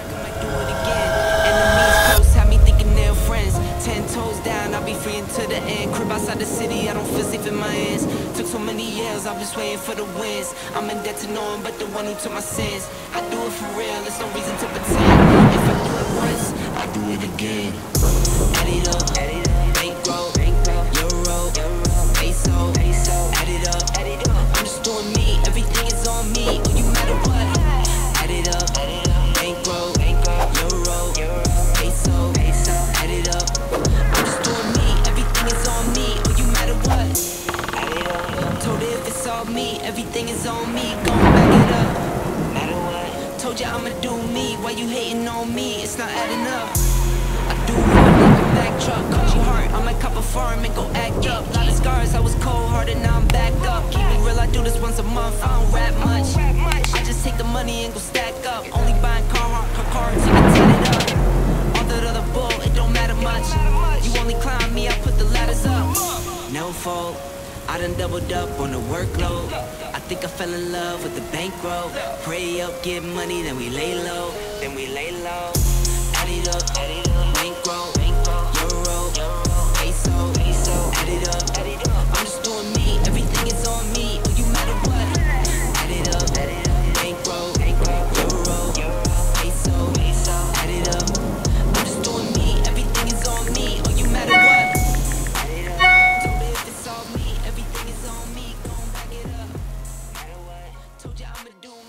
Enemies close had me thinking they're friends. Ten toes down, I'll be free until the end. Crib outside the city, I don't feel safe in my end. Took so many yells, I've been waiting for the winds. I'm indebted to no one but the one who took my sins. I do it for real, there's no reason to pretend. If I do it once, I do it again. Her if it's all me, everything is on me. Gon' back it up. Matter what? Told you I'ma do me. Why you hating on me? It's not adding up. I do run like a Mack truck. Country heart, I might cop a farm and go act up. Lot of scars, I was cold hearted, now I'm backed up. Keep it real, I do this once a month. I don't rap much. I just take the money and go stack up. Only buying car, car cards, you can set it up. All that other bull, it don't matter much. You only climb me, I put the ladders up. No fault. I done doubled up on the workload. I think I fell in love with the bankroll. Pray up, get money, then we lay low. Then we lay low. Add it up, add it up. told you I'ma do